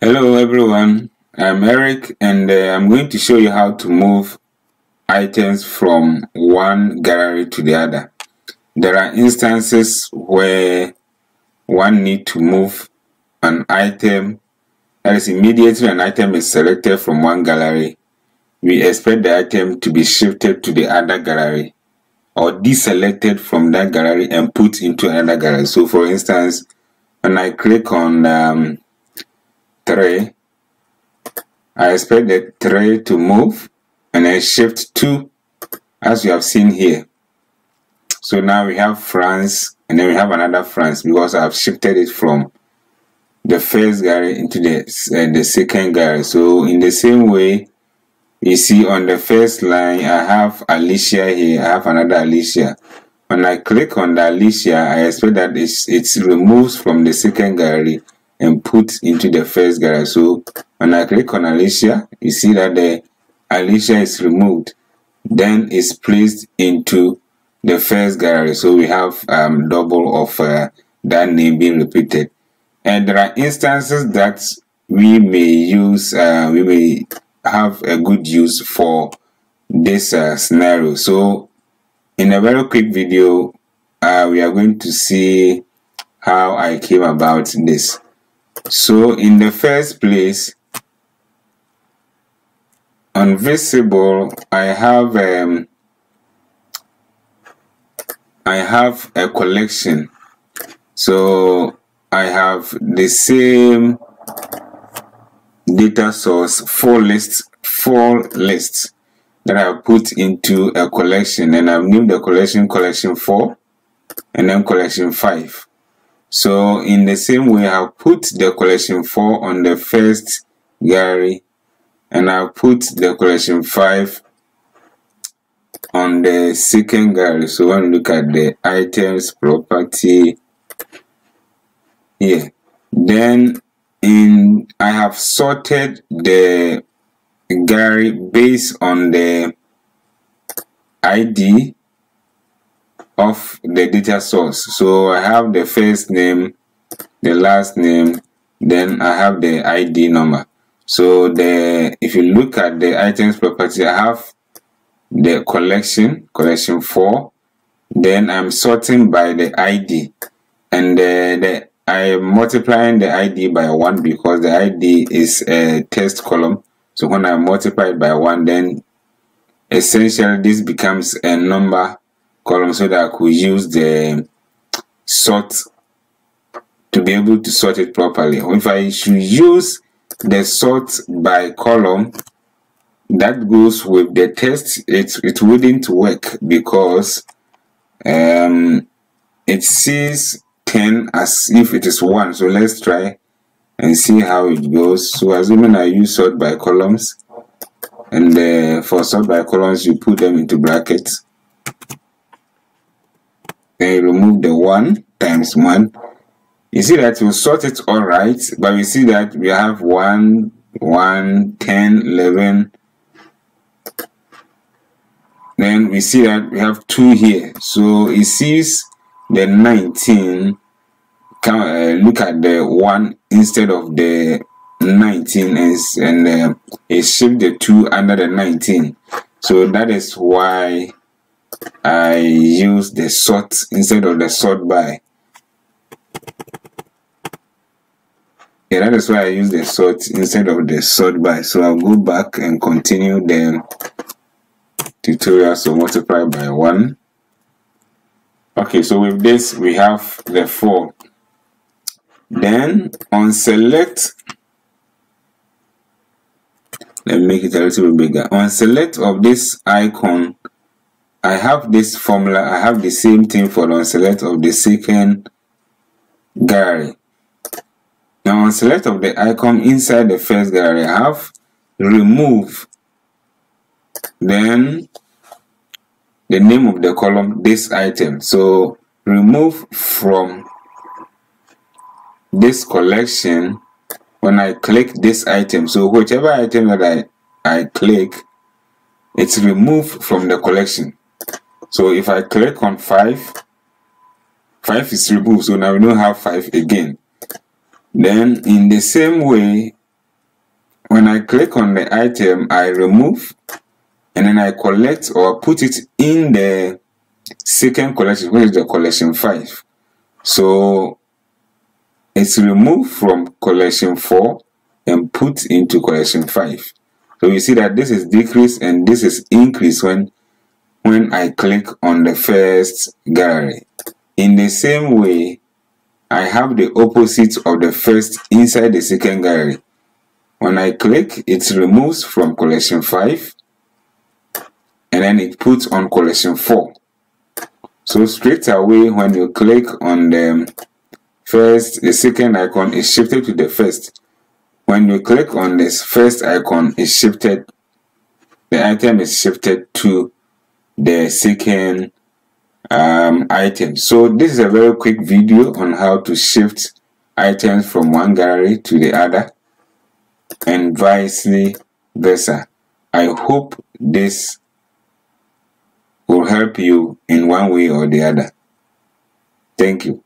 Hello everyone, I'm Eric and uh, I'm going to show you how to move items from one gallery to the other. There are instances where one need to move an item. That is immediately an item is selected from one gallery we expect the item to be shifted to the other gallery or deselected from that gallery and put into another gallery. So for instance when I click on um, 3 I expect the 3 to move and then shift 2 as you have seen here. So now we have France and then we have another France because I've shifted it from the first gallery into the, uh, the second gallery so in the same way you see on the first line I have Alicia here. I have another Alicia. When I click on the Alicia I expect that it's, it's removed from the second gallery and put into the first gallery so when I click on Alicia you see that the Alicia is removed. Then it's placed into the first gallery so we have um, double of uh, that name being repeated. And there are instances that we may use uh, we may have a good use for this uh, scenario. So in a very quick video uh, we are going to see how I came about this so in the first place on visible I have um, I have a collection. So I have the same data source four lists four lists that I put into a collection. And I've named the collection collection 4 and then collection 5 so in the same way I'll put the collection 4 on the first gallery and I'll put the collection 5 on the second gallery. So when we look at the items property here then in I have sorted the gallery based on the ID of the data source. So I have the first name the last name then I have the ID number. So the if you look at the items property I have the collection collection 4 then I'm sorting by the ID and the, the I am multiplying the ID by 1 because the ID is a test column. So when I multiply it by 1, then essentially this becomes a number column so that I could use the sort to be able to sort it properly. If I should use the sort by column, that goes with the test, it, it wouldn't work because um, it sees 10 as if it is 1 so let's try and see how it goes. So assuming I use sort by columns and uh, for sort by columns you put them into brackets then you remove the 1 times 1 you see that we sort it all right but we see that we have 1 1 10 11 then we see that we have 2 here. So it sees the 19 can uh, look at the one instead of the 19 and, and uh, it shift the 2 under the 19 so that is why I use the sort instead of the sort by. Yeah that is why I use the sort instead of the sort by. So I'll go back and continue the tutorial. So multiply by 1 okay so with this we have the 4 then on select, let me make it a little bit bigger. On select of this icon, I have this formula, I have the same thing for on select of the second gallery. Now on select of the icon inside the first gallery, I have remove, then the name of the column, this item. So remove from this collection when I click this item. So whichever item that I, I click, it's removed from the collection. So if I click on 5, 5 is removed, so now we don't have 5 again. Then in the same way, when I click on the item, I remove and then I collect or put it in the second collection, which is the collection 5. So it's removed from collection 4 and put into collection 5. So you see that this is decrease and this is increase when when I click on the first gallery. In the same way, I have the opposite of the first inside the second gallery. When I click, it removes from collection 5 and then it puts on collection 4. So straight away when you click on the first, the second icon is shifted to the first. When you click on this first icon, it's shifted, the item is shifted to the second um, item. So this is a very quick video on how to shift items from one gallery to the other and vice versa. I hope this will help you in one way or the other. Thank you.